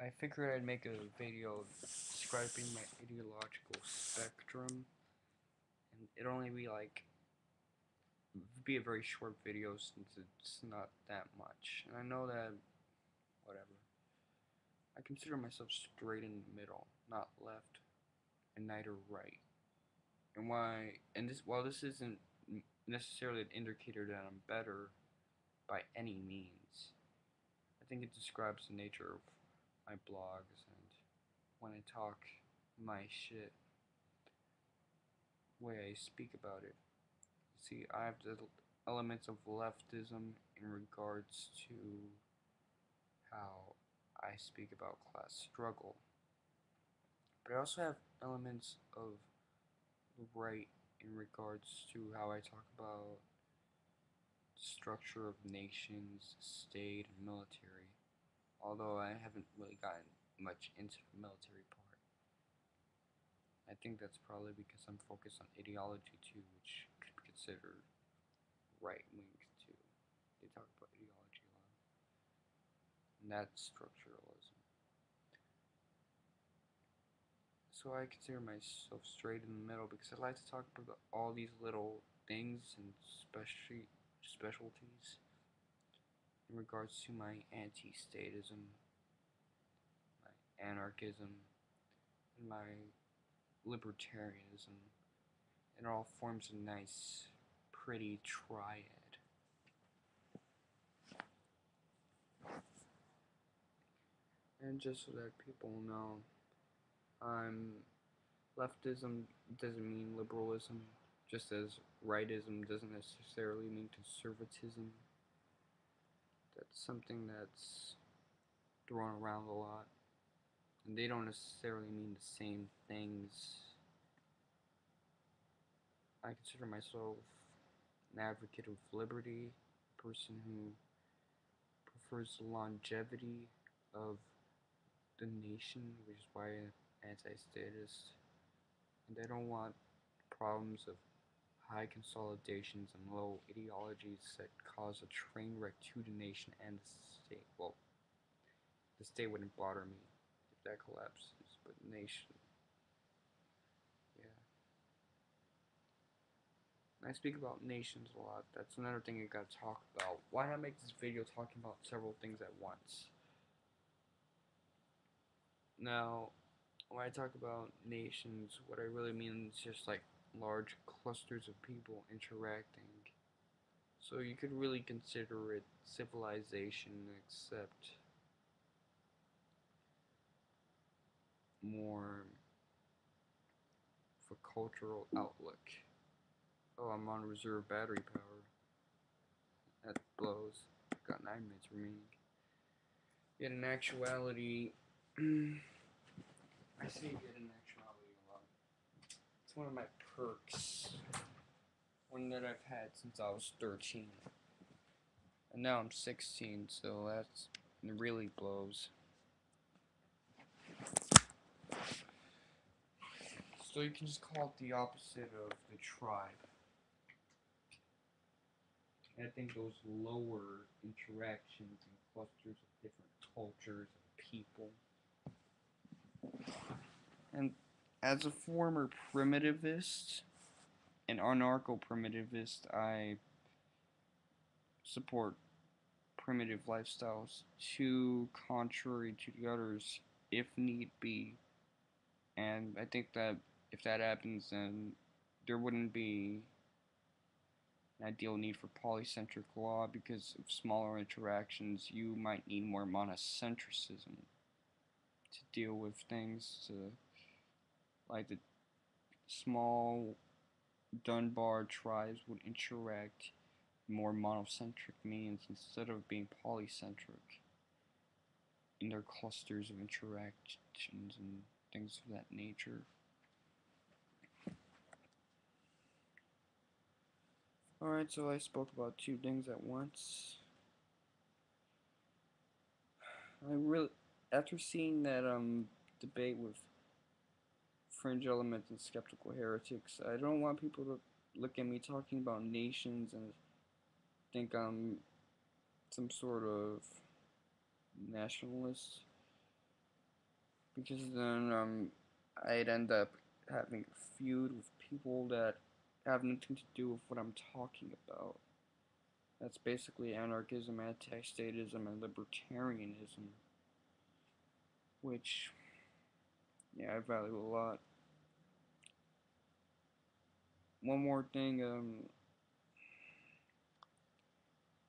I figured I'd make a video describing my ideological spectrum, and it'd only be like be a very short video since it's not that much. And I know that whatever. I consider myself straight in the middle, not left and neither right. And why and this while this isn't necessarily an indicator that I'm better by any means. I think it describes the nature of my blogs and when I talk my shit, way I speak about it. See, I have the elements of leftism in regards to how I speak about class struggle. But I also have elements of right in regards to how I talk about structure of nations, state, and military although I haven't really gotten much into the military part. I think that's probably because I'm focused on ideology too, which could be considered right wing too. They talk about ideology a lot. And that's structuralism. So I consider myself straight in the middle because I like to talk about all these little things and specialty specialties in regards to my anti-statism, my anarchism, and my libertarianism. It all forms a nice, pretty triad. And just so that people know, I'm leftism doesn't mean liberalism, just as rightism doesn't necessarily mean conservatism that's something that's thrown around a lot. And they don't necessarily mean the same things. I consider myself an advocate of liberty, a person who prefers the longevity of the nation, which is why I'm anti-statist. And I don't want problems of high consolidations and low ideologies that cause a train wreck to the nation and the state. Well, the state wouldn't bother me if that collapses, but nation. Yeah. I speak about nations a lot. That's another thing I gotta talk about. Why not make this video talking about several things at once? Now, when I talk about nations, what I really mean is just like large clusters of people interacting. So you could really consider it civilization except more for cultural outlook. Oh, I'm on reserve battery power. That blows. Got nine minutes remaining. Yet in actuality, I say yet in actuality a lot. It's one of my perks. One that I've had since I was 13. And now I'm 16, so that's really blows. So you can just call it the opposite of the tribe. And I think those lower interactions and clusters of different cultures and people. And as a former primitivist and anarcho-primitivist, I support primitive lifestyles too contrary to the others if need be. And I think that if that happens, then there wouldn't be an ideal need for polycentric law because of smaller interactions, you might need more monocentrism to deal with things to like the small Dunbar tribes would interact more monocentric means instead of being polycentric in their clusters of interactions and things of that nature. Alright, so I spoke about two things at once. I really, after seeing that um debate with fringe elements and skeptical heretics. I don't want people to look at me talking about nations and think I'm some sort of nationalist. because then um I'd end up having a feud with people that have nothing to do with what I'm talking about. That's basically anarchism, anti-statism, and libertarianism, which, yeah, I value a lot. One more thing, um,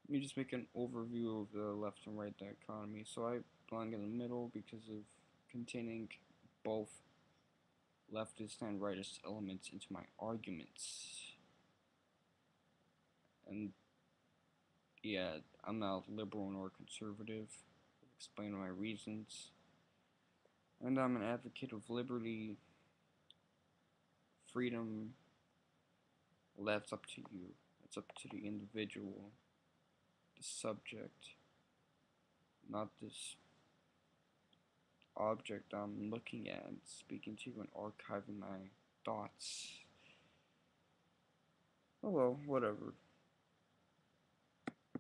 let me just make an overview of the left and right dichotomy. So I belong in the middle because of containing both leftist and rightist elements into my arguments. And yeah, I'm not liberal nor conservative. I'll explain my reasons. And I'm an advocate of liberty, freedom. That's up to you. That's up to the individual, the subject, not this object I'm looking at speaking to and archiving my thoughts. Oh well, whatever.